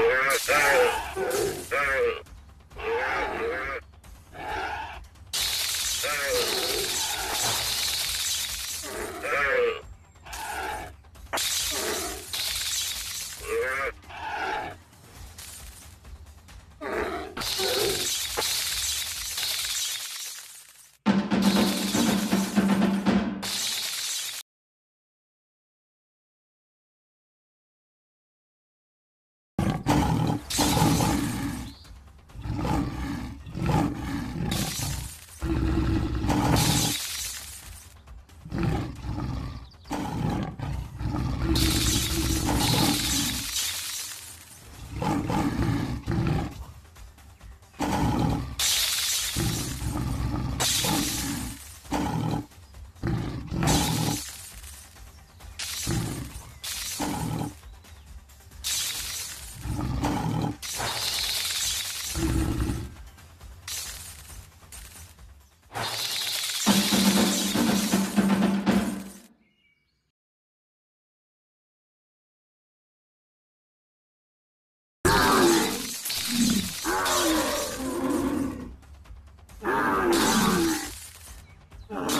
Yeah, that is, that is. Oh.